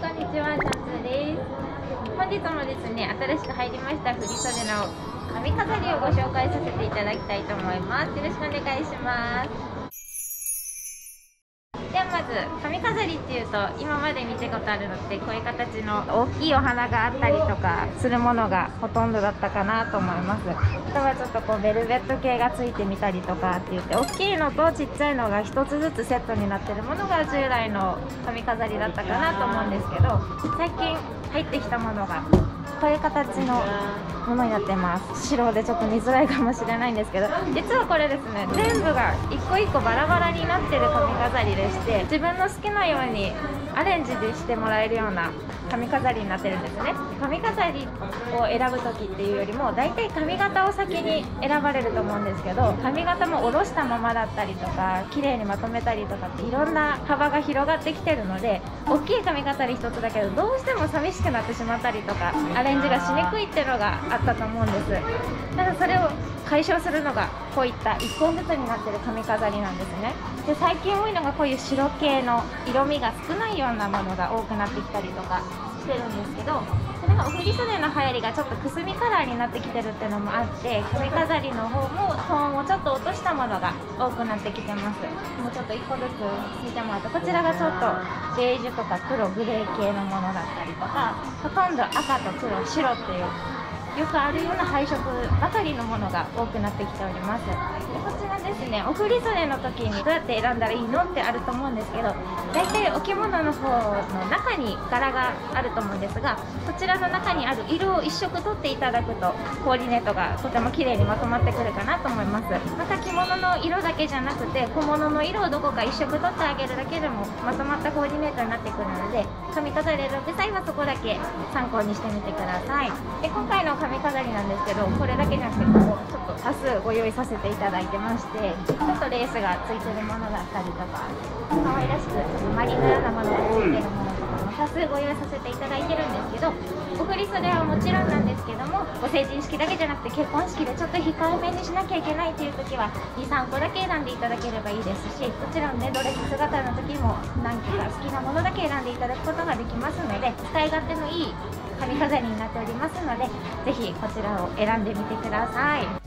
こんにちは、チャンツーです。本日もですね、新しく入りました振り袖の髪飾りをご紹介させていただきたいと思います。よろしくお願いします。髪飾りっていうと今まで見たことあるのってこういう形の大きいお花があったりとかするものがほとんどだったかなと思います。あとはちょっとこうベルベット系がついてみたりとかって言って大きいのとちっちゃいのが1つずつセットになってるものが従来の髪飾りだったかなと思うんですけど最近入ってきたものがこういう形のものになってます。白でちょっと見づらいかもしれないんですけど実はこれですね全部が一個一個バラバラになってる髪飾りでして自自分の好きなようにアレンジでしてもらえるような髪飾りになってるんですね。髪飾りを選ぶ時っていうよりも大体髪型を先に選ばれると思うんですけど髪型も下ろしたままだったりとか綺麗にまとめたりとかっていろんな幅が広がってきてるので大きい髪飾り1つだけどどうしても寂しくなってしまったりとかアレンジがしにくいっていうのがあったと思うんです。ただそれを解消するのがこういった1本ずつになってる髪飾りなんですね。で最近多いのがこういう白系の色味が少ないようようなものが多くなってきたりとかしてるんですけどそれがお振り袖の流行りがちょっとくすみカラーになってきてるっていうのもあって髪飾りの方もトーンをちょっと落としたものが多くなってきてます。もうちょっと1個ずつ見てもらうとこちらがちょっとベージュとか黒グレー系のものだったりとかほとんど赤と黒白っていうよくあるような配色ばかりのものが多くなってきております。でこちらですねお振り袖の時にどうやって選んだらいいのってあると思うんですけど大体お着物の方の中に柄があると思うんですがこちらの中にある色を1色取っていただくとコーディネートがとても綺麗にまとまってくるかなと思います。また着物の色だけじゃなくて小物の色をどこか1色取ってあげるだけでもまとまったコーディネートになってくるので飾り選ぶ際はそこだけ参考にしてみてください。で今回の髪飾りなんですけどこれだけじゃなくてこうちょっと多数ご用意させていただいてましてちょっとレースがついてるものだったりとか可愛らしくちょっとマリのようなものがついてるものご用意させていただいてるんですけどお振り袖はもちろんなんですけどもご成人式だけじゃなくて結婚式でちょっと控えめにしなきゃいけないという時は23個だけ選んでいただければいいですしもちろんねドレス姿の時も何個か好きなものだけ選んでいただくことができますので使い勝手のいい髪飾りになっておりますのでぜひこちらを選んでみてください。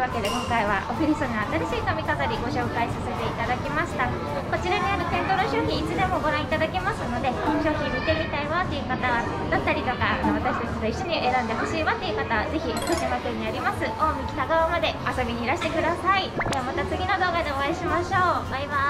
いうわけで今回はオフリスの新しい髪飾りご紹介させていただきました。こちらにある店頭の商品いつでもご覧いただけますので商品見てみたいわっていう方だったりとか私たちと一緒に選んでほしいわっていう方はぜひ福島県にあります。近江北川まで遊びにいらしてください。ではまた次の動画でお会いしましょう。バイバイ。